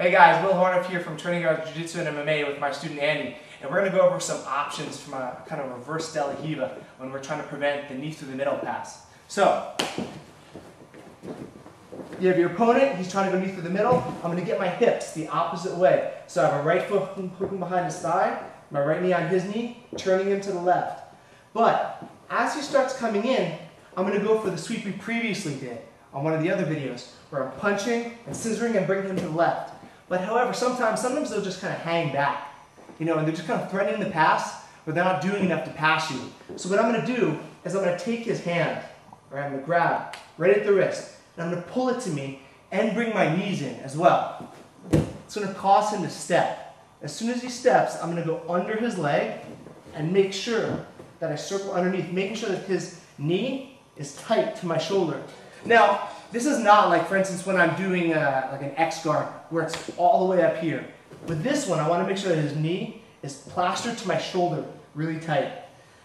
Hey guys, Wil Horneff here from Training Grounds Jiu-Jitsu and MMA with my student Andy. And we're going to go over some options from a kind of reverse De La when we're trying to prevent the knee through the middle pass. So, you have your opponent, he's trying to go knee through the middle. I'm going to get my hips the opposite way. So I have a right foot hooking behind his thigh, my right knee on his knee, turning him to the left. But as he starts coming in, I'm going to go for the sweep we previously did on one of the other videos, where I'm punching and scissoring and bringing him to the left. But however, sometimes, sometimes they'll just kind of hang back, you know, and they're just kind of threatening the pass, but they're not doing enough to pass you. So what I'm going to do is I'm going to take his hand, right, I'm going to grab right at the wrist, and I'm going to pull it to me and bring my knees in as well. It's going to cause him to step. As soon as he steps, I'm going to go under his leg and make sure that I circle underneath, making sure that his knee is tight to my shoulder. Now, this is not like, for instance, when I'm doing uh, like an X guard where it's all the way up here. With this one, I want to make sure that his knee is plastered to my shoulder really tight.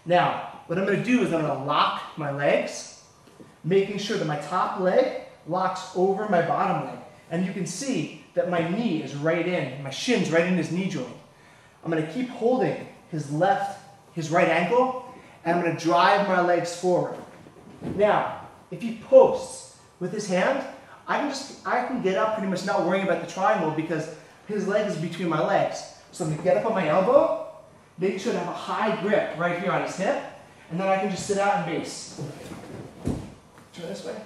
Now, what I'm going to do is I'm going to lock my legs, making sure that my top leg locks over my bottom leg. And you can see that my knee is right in, my shin's right in his knee joint. I'm going to keep holding his left, his right ankle, and I'm going to drive my legs forward. Now, if he posts with his hand, I can just, I can get up pretty much not worrying about the triangle because his leg is between my legs. So I'm gonna get up on my elbow, make sure to have a high grip right here on his hip, and then I can just sit out and base. Turn this way.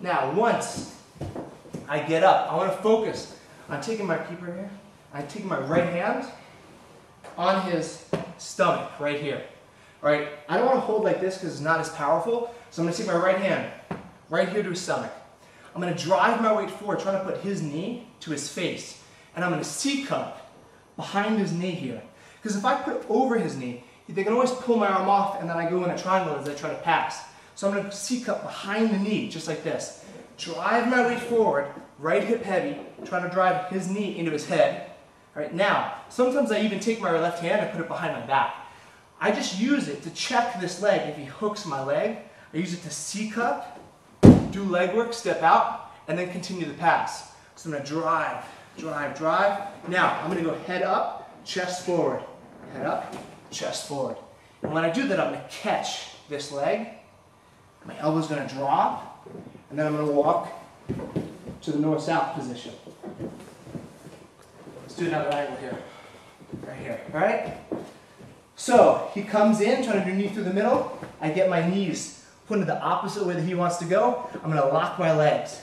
Now, once I get up, I wanna focus on taking my keeper here, I'm taking my right hand on his stomach right here. All right, I don't want to hold like this because it's not as powerful. So I'm to take my right hand right here to his stomach. I'm going to drive my weight forward, trying to put his knee to his face. And I'm going to C-cup behind his knee here. Because if I put over his knee, they can always pull my arm off and then I go in a triangle as I try to pass. So I'm going to C-cup behind the knee, just like this. Drive my weight forward, right hip heavy, trying to drive his knee into his head. All right, now, sometimes I even take my left hand and put it behind my back. I just use it to check this leg if he hooks my leg. I use it to C-cup, do leg work, step out, and then continue the pass. So I'm to drive, drive, drive. Now, I'm going to go head up, chest forward. Head up, chest forward. And when I do that, I'm to catch this leg. My elbow's going to drop, and then I'm to walk to the north-south position. Let's do another angle here. Right here, all right? So he comes in, trying to do knee through the middle. I get my knees pointed the opposite way that he wants to go. I'm going to lock my legs.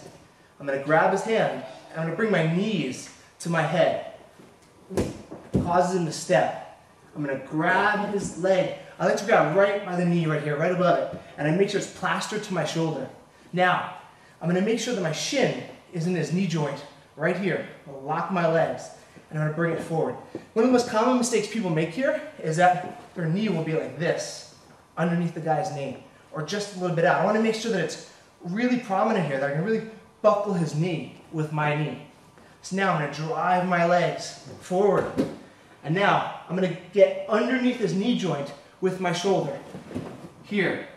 I'm going to grab his hand, and I'm going to bring my knees to my head. Causes him to step. I'm going to grab his leg. I like to grab right by the knee right here, right above it. And I make sure it's plastered to my shoulder. Now, I'm going to make sure that my shin is in his knee joint right here. I'll lock my legs and I'm going to bring it forward. One of the most common mistakes people make here is that their knee will be like this, underneath the guy's knee, or just a little bit out. I want to make sure that it's really prominent here, that I can really buckle his knee with my knee. So now I'm going to drive my legs forward. And now I'm going to get underneath his knee joint with my shoulder. Here.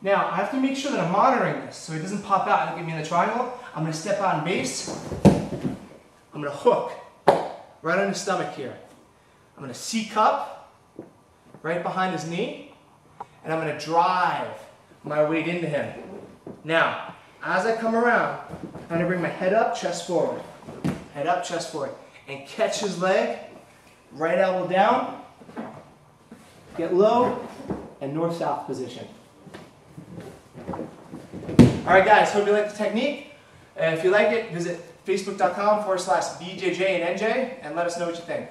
Now I have to make sure that I'm monitoring this so it doesn't pop out and get me in the triangle. I'm going to step on base. I'm going to hook right on his stomach here. I'm going to C-cup right behind his knee, and I'm going to drive my weight into him. Now, as I come around, I'm going to bring my head up, chest forward. Head up, chest forward. And catch his leg, right elbow down, get low, and north-south position. All right, guys, hope you like the technique. If you like it, visit facebook.com forward slash BJJ and NJ and let us know what you think.